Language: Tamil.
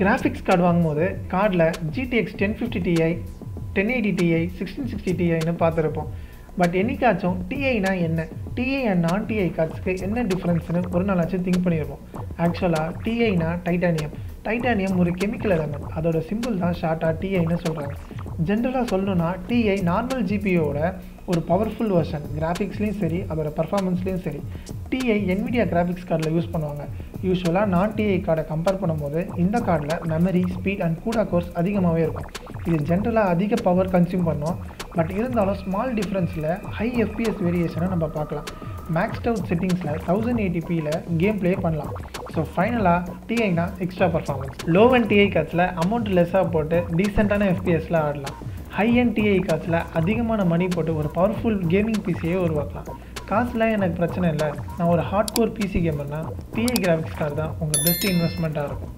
கிராஃபிக்ஸ் கார்டு வாங்கும்போது கார்டில் GTX ten fifty Ti ten eighty Ti sixteen sixty டிஐன்னு பார்த்துருப்போம். பட் என்னைக்காச்சும் டிஐனா என்ன? டிஐ அண்ட் நான் டிஐ கார்ட்ஸ்க்கு என்ன டிஃப்ரென்ஸ்னு ஒரு நாளாச்சும் திங்க் பண்ணியிருப்போம் ஆக்சுவலாக டிஐனா டைட்டானியம் டைட்டானியம் ஒரு கெமிக்கல் எலமெண்ட் அதோட சிம்பிள் தான் ஷார்ட்டாக டிஐன்னு சொல்கிறாங்க ஜென்ரலாக சொல்லணும்னா டிஐ நார்மல் ஜிபியோட ஒரு பவர்ஃபுல் வெர்ஷன் கிராஃபிக்ஸ்லேயும் சரி அதோட பர்ஃபார்மன்ஸ்லேயும் சரி டிஐ என்விடியா கிராஃபிக்ஸ் கார்டில் யூஸ் பண்ணுவாங்க. யூஸ்வலாக நான் டிஐ கார்டை கம்பேர் பண்ணும்போது இந்த கார்டில் memory speed and CUDA cores அதிகமாகவே இருக்கும். இது ஜென்ரலாக அதிக பவர் கன்சியூம் பண்ணும். பட் இருந்தாலும் ஸ்மால் டிஃப்ரென்ஸில் ஹை எஃபிஎஸ் வேரியேஷனை நம்ம பார்க்கலாம். மேக்ஸ்ட் அவுட் செட்டிங்ஸில் தௌசண்ட் எயிட்டி பியில் கேம் ப்ளே பண்ணலாம். ஸோ ஃபைனலாக டிஐனா extra performance low and Ti கார்ட்ஸில் amount லெஸ்ஸாக போட்டு டீசெண்டான எஃபிஎஸில் ஆடலாம். ஹை அண்ட் டிஐ காசில் அதிகமான மணி போட்டு ஒரு பவர்ஃபுல் கேமிங் பிசியே உருவாக்கலாம். காசுலாம் எனக்கு பிரச்சனை இல்லை. நான் ஒரு ஹார்ட் கோர் பிசி கேமர்னால் டிஐ கிராஃபிக்ஸ் கார்டு தான் உங்கள் பெஸ்ட் இன்வெஸ்ட்மெண்ட்டாக இருக்கும்.